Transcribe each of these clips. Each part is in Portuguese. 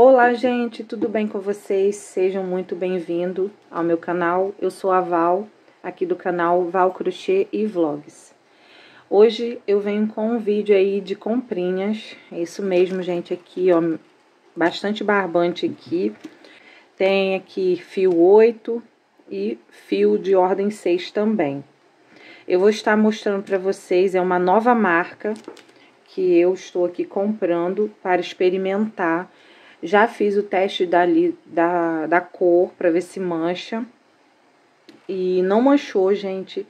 Olá, gente, tudo bem com vocês? Sejam muito bem-vindos ao meu canal. Eu sou a Val, aqui do canal Val Crochê e Vlogs. Hoje eu venho com um vídeo aí de comprinhas. É isso mesmo, gente, aqui, ó, bastante barbante aqui. Tem aqui fio 8 e fio de ordem 6 também. Eu vou estar mostrando para vocês, é uma nova marca que eu estou aqui comprando para experimentar já fiz o teste dali, da, da cor para ver se mancha. E não manchou, gente.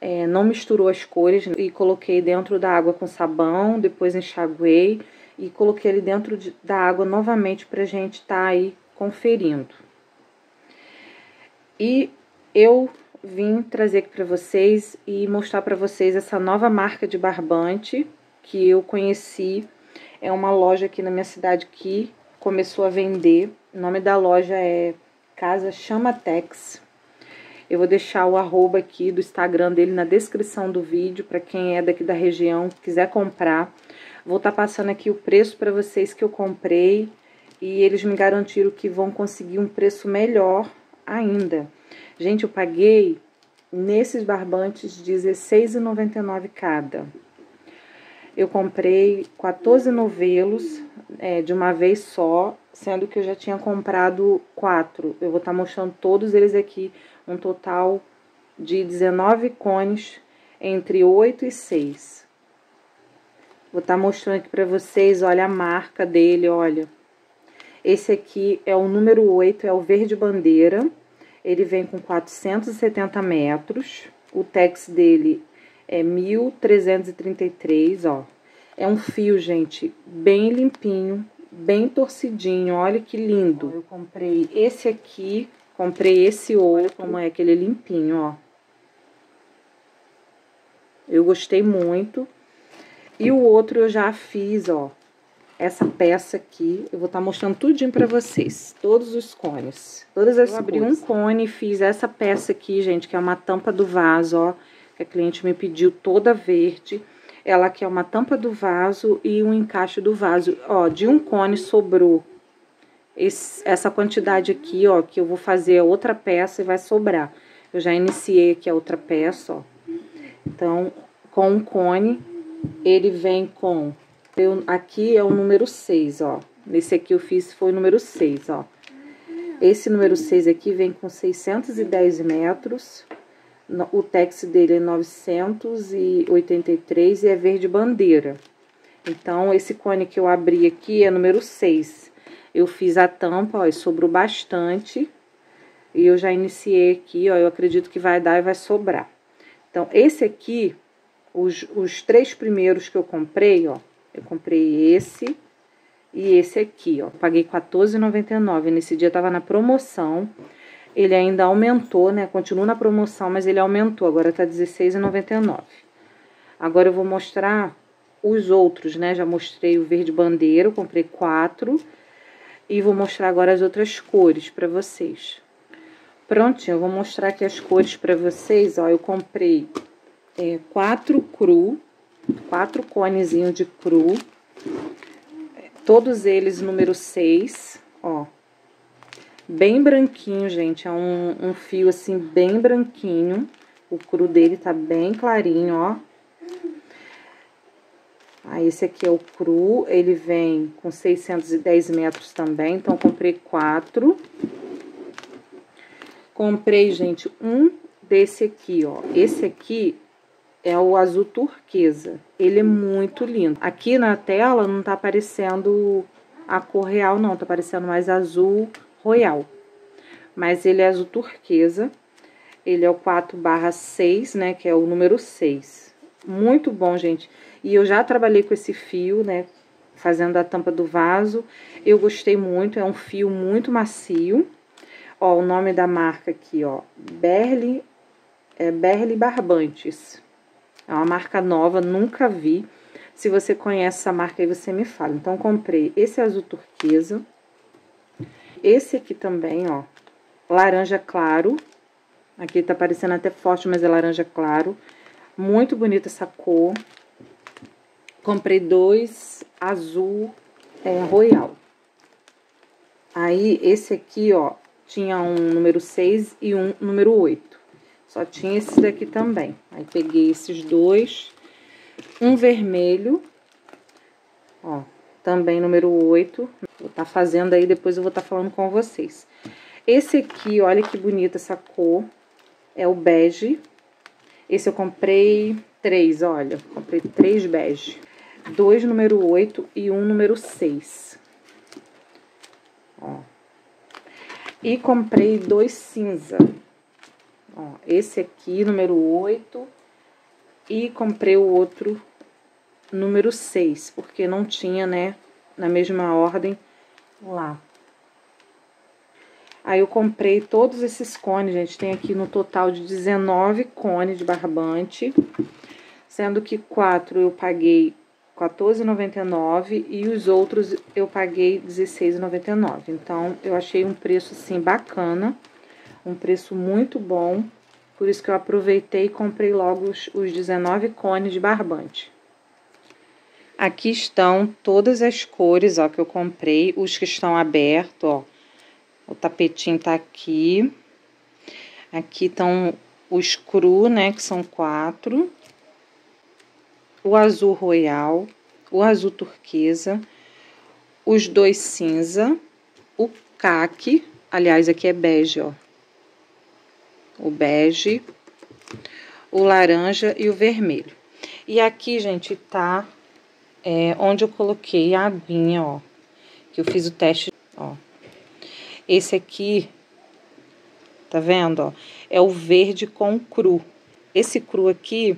É, não misturou as cores e coloquei dentro da água com sabão, depois enxaguei e coloquei ele dentro de, da água novamente pra gente estar tá aí conferindo. E eu vim trazer aqui para vocês e mostrar para vocês essa nova marca de barbante que eu conheci. É uma loja aqui na minha cidade que começou a vender. O nome da loja é Casa Chamatex. Eu vou deixar o arroba aqui do Instagram dele na descrição do vídeo para quem é daqui da região, quiser comprar. Vou estar tá passando aqui o preço para vocês que eu comprei e eles me garantiram que vão conseguir um preço melhor ainda. Gente, eu paguei nesses barbantes R$16,99 cada. Eu comprei 14 novelos é, de uma vez só, sendo que eu já tinha comprado quatro. Eu vou estar tá mostrando todos eles aqui, um total de 19 cones entre 8 e 6. Vou estar tá mostrando aqui para vocês, olha a marca dele, olha. Esse aqui é o número 8, é o verde bandeira. Ele vem com 470 metros. O tex dele é 1333, ó. É um fio, gente, bem limpinho, bem torcidinho. Olha que lindo. Eu comprei esse aqui, comprei esse outro, como é aquele limpinho, ó. Eu gostei muito. E o outro eu já fiz, ó. Essa peça aqui, eu vou estar tá mostrando tudinho pra vocês. Todos os cones. Todas as Eu abri um cone e fiz essa peça aqui, gente, que é uma tampa do vaso, ó. A cliente me pediu toda verde. Ela quer uma tampa do vaso e um encaixe do vaso. Ó, de um cone sobrou esse, essa quantidade aqui, ó, que eu vou fazer outra peça e vai sobrar. Eu já iniciei aqui a outra peça, ó. Então, com um cone, ele vem com... Eu, aqui é o número 6, ó. Nesse aqui eu fiz foi o número 6, ó. Esse número 6 aqui vem com 610 metros. O tex dele é 983 e é verde bandeira. Então, esse cone que eu abri aqui é número 6. Eu fiz a tampa, ó, e sobrou bastante. E eu já iniciei aqui, ó, eu acredito que vai dar e vai sobrar. Então, esse aqui, os, os três primeiros que eu comprei, ó, eu comprei esse e esse aqui, ó. Paguei R$14,99. Nesse dia tava na promoção ele ainda aumentou, né? Continua na promoção, mas ele aumentou, agora tá R$16,99. Agora eu vou mostrar os outros, né? Já mostrei o verde bandeira, eu comprei quatro. E vou mostrar agora as outras cores para vocês. Prontinho, eu vou mostrar aqui as cores para vocês, ó. Eu comprei é, quatro cru, quatro conezinhos de cru. Todos eles número 6, ó bem branquinho, gente. É um, um fio, assim, bem branquinho. O cru dele tá bem clarinho, ó. Aí, esse aqui é o cru, ele vem com 610 metros também, então comprei quatro. Comprei, gente, um desse aqui, ó. Esse aqui é o azul turquesa. Ele é muito lindo. Aqui na tela não tá aparecendo a cor real, não. Tá aparecendo mais azul Royal. Mas ele é azul turquesa. Ele é o 4 barra 6, né? Que é o número 6. Muito bom, gente. E eu já trabalhei com esse fio, né? Fazendo a tampa do vaso. Eu gostei muito. É um fio muito macio. Ó, o nome da marca aqui, ó. Berli, é Berli Barbantes. É uma marca nova, nunca vi. Se você conhece essa marca aí, você me fala. Então, comprei esse azul turquesa. Esse aqui também, ó, laranja claro. Aqui tá parecendo até forte, mas é laranja claro. Muito bonita essa cor. Comprei dois azul é, royal. Aí, esse aqui, ó, tinha um número 6 e um número 8. Só tinha esse daqui também. Aí, peguei esses dois. Um vermelho. Ó, também número 8. Vou estar tá fazendo aí, depois eu vou estar tá falando com vocês. Esse aqui, olha que bonita essa cor. É o bege. Esse eu comprei três, olha. Comprei três bege. Dois número 8 e um número 6. Ó. E comprei dois cinza. Ó, esse aqui, número 8. E comprei o outro número 6, porque não tinha, né, na mesma ordem lá. Aí eu comprei todos esses cones, gente, tem aqui no total de 19 cones de barbante, sendo que quatro eu paguei R$14,99 e os outros eu paguei R$16,99. Então, eu achei um preço, assim, bacana, um preço muito bom, por isso que eu aproveitei e comprei logo os, os 19 cones de barbante. Aqui estão todas as cores, ó, que eu comprei, os que estão abertos, ó. O tapetinho tá aqui. Aqui estão os cru, né, que são quatro. O azul royal, o azul turquesa, os dois cinza, o caque, aliás, aqui é bege, ó. O bege, o laranja e o vermelho. E aqui, gente, tá é, onde eu coloquei a aguinha, ó. Que eu fiz o teste, ó. Esse aqui, tá vendo, ó? É o verde com cru. Esse cru aqui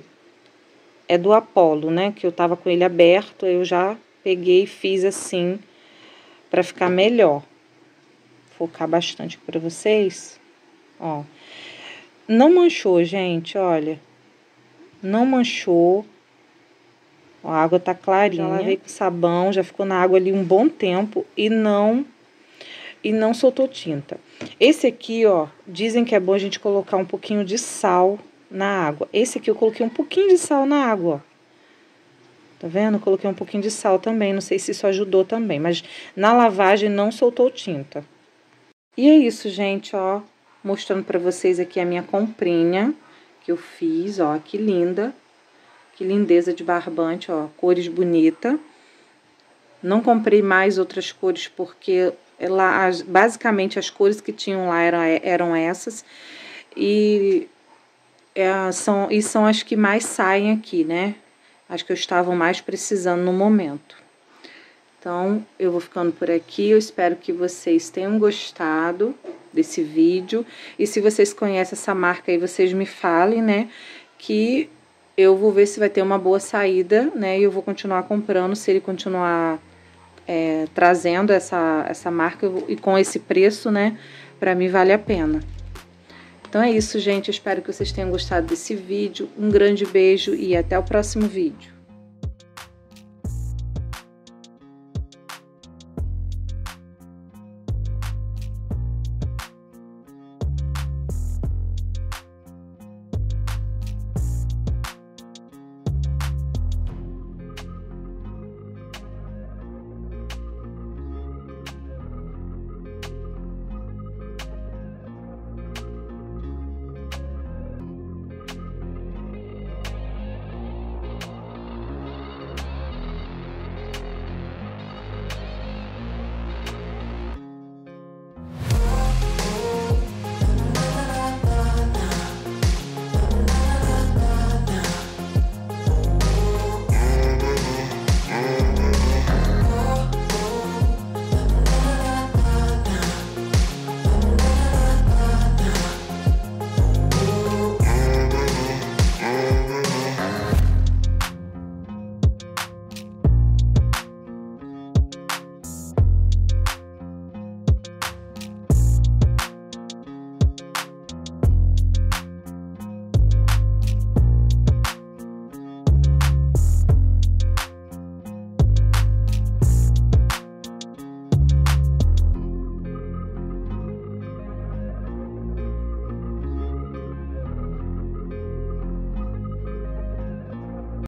é do Apolo, né? Que eu tava com ele aberto, eu já peguei e fiz assim para ficar melhor. Focar bastante para vocês, ó. Não manchou, gente, olha. Não manchou. A água tá clarinha. Já lavei com sabão, já ficou na água ali um bom tempo e não e não soltou tinta. Esse aqui, ó, dizem que é bom a gente colocar um pouquinho de sal na água. Esse aqui eu coloquei um pouquinho de sal na água, ó. Tá vendo? Coloquei um pouquinho de sal também, não sei se isso ajudou também, mas na lavagem não soltou tinta. E é isso, gente, ó, mostrando para vocês aqui a minha comprinha que eu fiz, ó, que linda. Que lindeza de barbante, ó, cores bonita. Não comprei mais outras cores porque lá, as, basicamente as cores que tinham lá eram, eram essas. E, é, são, e são as que mais saem aqui, né? As que eu estava mais precisando no momento. Então, eu vou ficando por aqui. Eu espero que vocês tenham gostado desse vídeo. E se vocês conhecem essa marca aí, vocês me falem, né? Que eu vou ver se vai ter uma boa saída, né? E eu vou continuar comprando se ele continuar é, trazendo essa, essa marca e com esse preço, né? Para mim vale a pena. Então é isso, gente. Eu espero que vocês tenham gostado desse vídeo. Um grande beijo e até o próximo vídeo.